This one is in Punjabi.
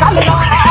ਕੱਲ ਨਾ